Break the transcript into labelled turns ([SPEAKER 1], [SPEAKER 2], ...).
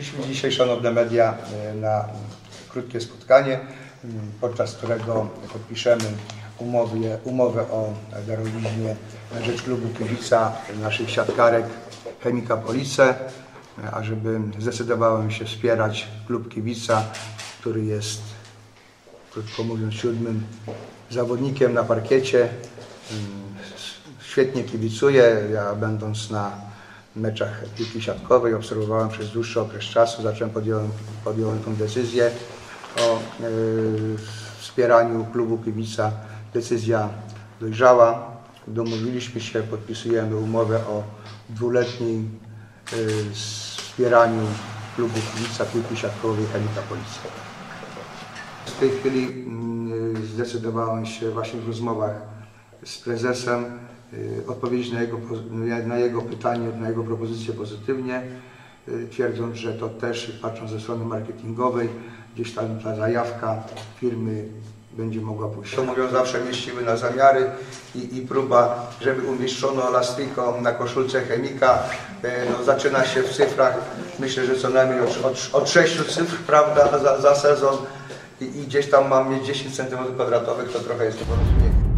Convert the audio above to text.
[SPEAKER 1] Byliśmy dzisiaj, szanowne media, e, na krótkie spotkanie, m, podczas którego podpiszemy umowę o darowiznie na rzecz klubu kibica naszych siatkarek Chemika Police, e, ażeby zdecydowałem się wspierać klub kibica, który jest, krótko mówiąc, siódmym zawodnikiem na parkiecie. Mm, Świetnie kibicuję. Ja będąc na meczach piłki siatkowej obserwowałem przez dłuższy okres czasu. Zacząłem, podjąłem, podjąłem tą decyzję o e, wspieraniu klubu kibica. Decyzja dojrzała. Domówiliśmy się, podpisujemy umowę o dwuletnim e, wspieraniu klubu kibica piłki siatkowej Elita Policja. W tej chwili mm, zdecydowałem się właśnie w rozmowach z prezesem odpowiedzieć na jego, na jego pytanie, na jego propozycję pozytywnie, y, twierdząc, że to też, patrząc ze strony marketingowej, gdzieś tam ta zajawka firmy będzie mogła pójść. To mówią zawsze mieściły na zamiary i, i próba, żeby umieszczono elastiką na koszulce chemika, y, no, zaczyna się w cyfrach, myślę, że co najmniej od, od, od 6 cyfr, prawda, za, za sezon i, i gdzieś tam mam mieć 10 cm kwadratowych, to trochę jest nieporozumienie.